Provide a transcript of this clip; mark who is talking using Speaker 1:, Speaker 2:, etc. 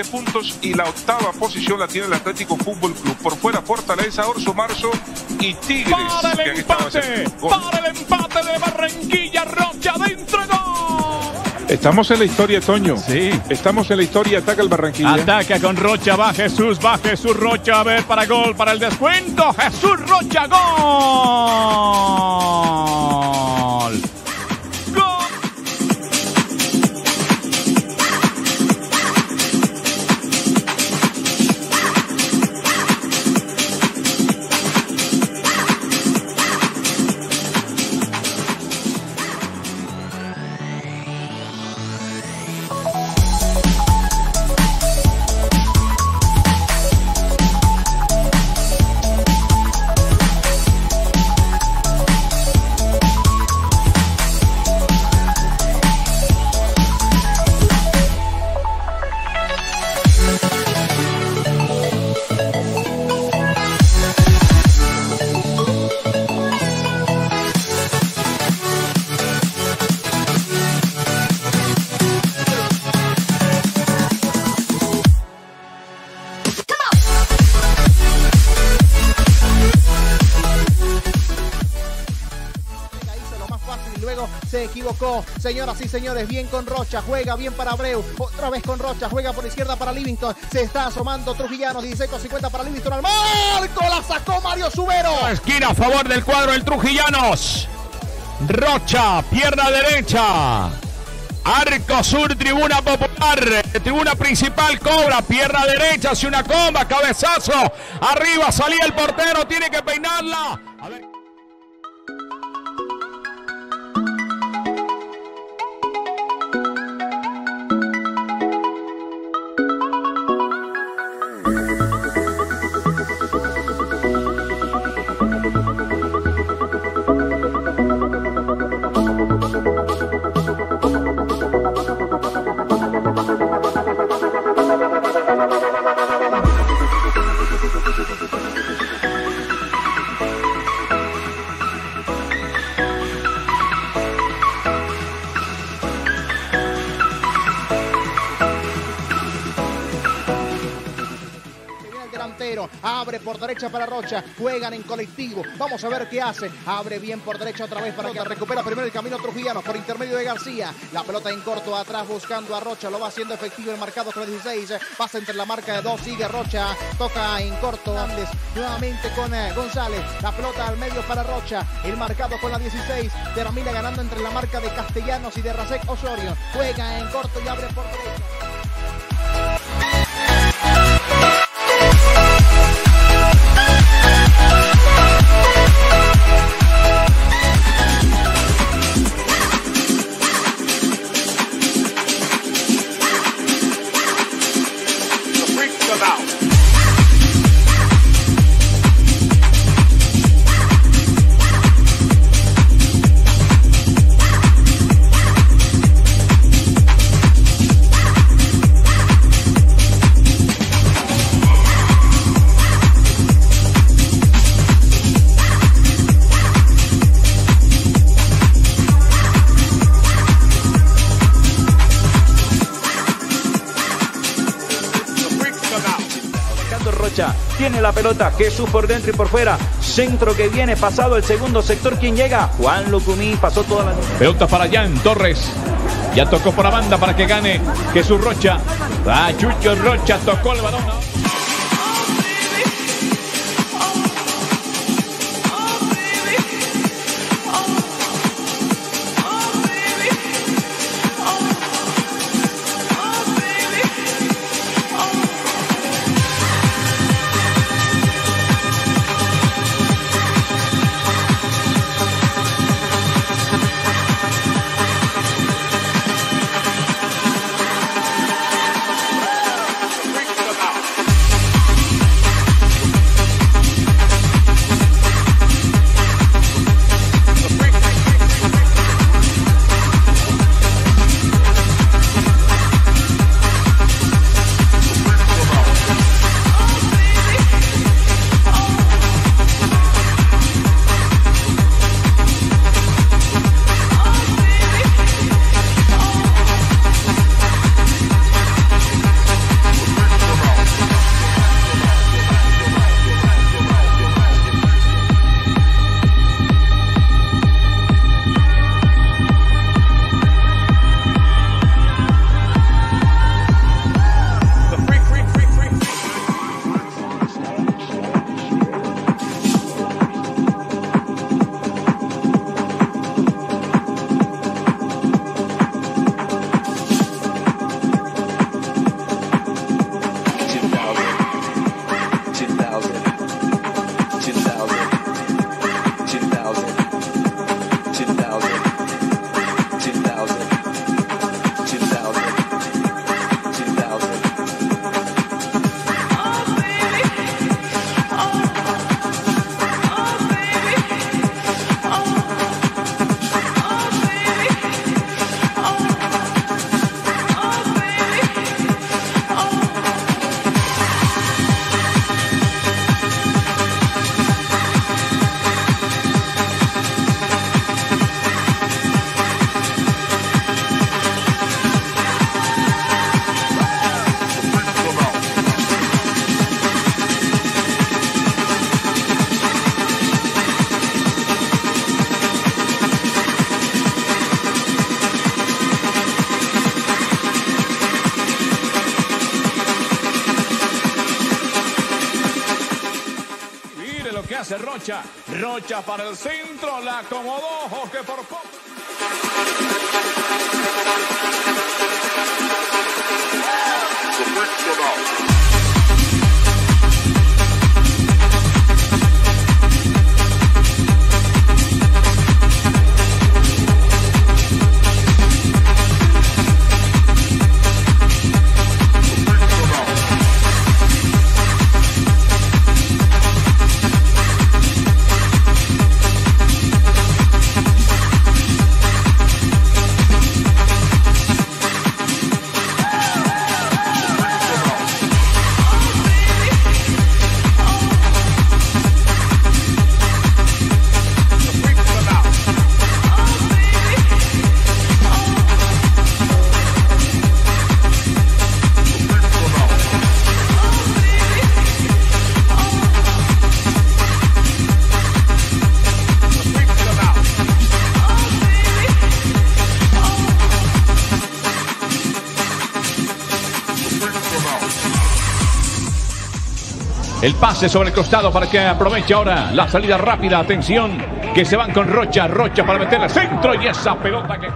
Speaker 1: 17 puntos y la octava posición la tiene el Atlético Fútbol Club. Por fuera Fortaleza, Orso Marzo y Tigres.
Speaker 2: Para el empate, para el empate de Barranquilla, Rocha dentro gol.
Speaker 1: Estamos en la historia, Toño.
Speaker 2: Sí.
Speaker 1: Estamos en la historia, ataca el Barranquilla.
Speaker 2: Ataca con Rocha, va Jesús, va Jesús Rocha, a ver para gol, para el descuento, Jesús Rocha. Gol.
Speaker 3: Se equivocó. Señoras y señores, bien con Rocha, juega bien para Abreu, otra vez con Rocha, juega por izquierda para Livingston, se está asomando Trujillano, 16 con 50 para Livingston al marco, la sacó Mario Subero.
Speaker 2: Esquina a favor del cuadro del Trujillanos. Rocha, pierna derecha. Arco Sur, tribuna popular, tribuna principal, cobra, pierna derecha, hacia una comba, cabezazo, arriba salía el portero, tiene que peinarla.
Speaker 3: Abre por derecha para Rocha, juegan en colectivo, vamos a ver qué hace, abre bien por derecha otra vez para que recupera primero el camino Trujillano por intermedio de García, la pelota en corto atrás buscando a Rocha, lo va haciendo efectivo el marcado con el 16, pasa entre la marca de dos, sigue Rocha, toca en corto. Andes, nuevamente con eh, González, la pelota al medio para Rocha, el marcado con la 16, termina ganando entre la marca de Castellanos y de Rasek Osorio, juega en corto y abre por derecha.
Speaker 4: Tiene la pelota, Jesús por dentro y por fuera, centro que viene, pasado el segundo sector, ¿quién llega? Juan Lucumí, pasó toda la...
Speaker 2: Pelota para Jan Torres. Ya tocó por la banda para que gane Jesús Rocha. Ah, Chucho Rocha tocó el balón. Rocha. Rocha para el centro, la acomodó, que por poco. El pase sobre el costado para que aproveche ahora la salida rápida. Atención, que se van con Rocha. Rocha para meterle centro y esa pelota que.